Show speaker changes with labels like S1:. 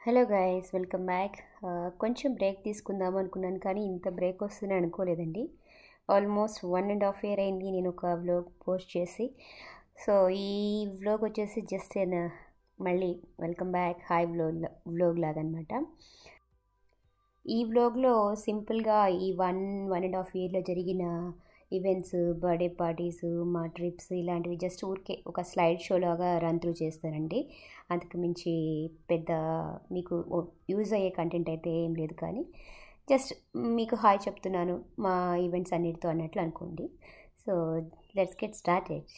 S1: Hello guys welcome back కొంచెం break తీసుకుందాం అనుకున్నాను కానీ ఇంత బ్రేక్ వస్తుందని అనుకోలేదండి. Almost one and half year అయింది నేను ఒక వ్లాగ్ పోస్ట్ చేసి. సో ఈ వ్లాగ్ వచ్చేసి జస్ట్ నేను uh, మళ్ళీ welcome back hi vlog vlog లాగా అనమాట ఈ వ్లాగ్లో సింపుల్గా ఈ వన్ వన్ అండ్ హాఫ్ ఇయర్లో జరిగిన ఈవెంట్స్ బర్త్డే పార్టీస్ మా ట్రిప్స్ ఇలాంటివి జస్ట్ ఊరికే ఒక స్లైడ్ షో లాగా రన్ త్రూ చేస్తానండి అంతకు మించి పెద్ద మీకు యూజ్ అయ్యే కంటెంట్ అయితే ఏం లేదు కానీ జస్ట్ మీకు హాయ్ చెప్తున్నాను మా ఈవెంట్స్ అన్నిటితో అన్నట్లు అనుకోండి. So let's get started.